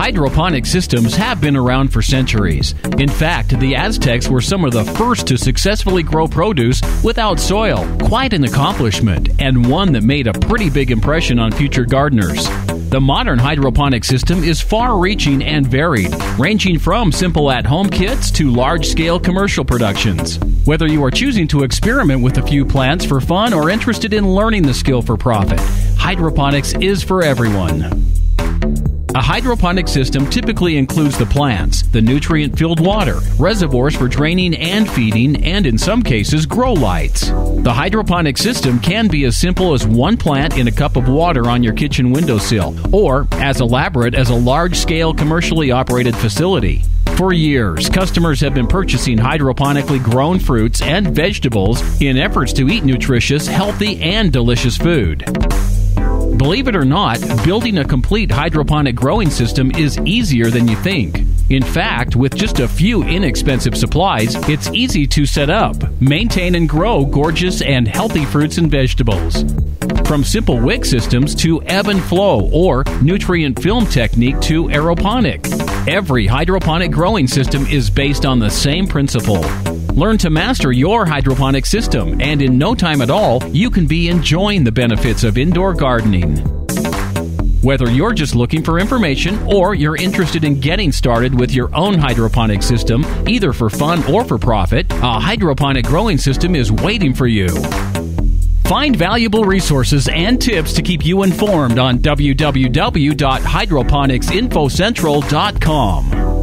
Hydroponic systems have been around for centuries. In fact, the Aztecs were some of the first to successfully grow produce without soil. Quite an accomplishment, and one that made a pretty big impression on future gardeners. The modern hydroponic system is far reaching and varied, ranging from simple at home kits to large scale commercial productions. Whether you are choosing to experiment with a few plants for fun or interested in learning the skill for profit, hydroponics is for everyone. A hydroponic system typically includes the plants, the nutrient filled water, reservoirs for draining and feeding, and in some cases, grow lights. The hydroponic system can be as simple as one plant in a cup of water on your kitchen windowsill, or as elaborate as a large scale commercially operated facility. For years, customers have been purchasing hydroponically grown fruits and vegetables in efforts to eat nutritious, healthy, and delicious food. Believe it or not, building a complete hydroponic growing system is easier than you think. In fact, with just a few inexpensive supplies, it's easy to set up, maintain, and grow gorgeous and healthy fruits and vegetables. From simple wick systems to ebb and flow or nutrient film technique to aeroponic, every hydroponic growing system is based on the same principle. Learn to master your hydroponic system, and in no time at all, you can be enjoying the benefits of indoor gardening. Whether you're just looking for information or you're interested in getting started with your own hydroponic system, either for fun or for profit, a hydroponic growing system is waiting for you. Find valuable resources and tips to keep you informed on www.hydroponicsinfocentral.com.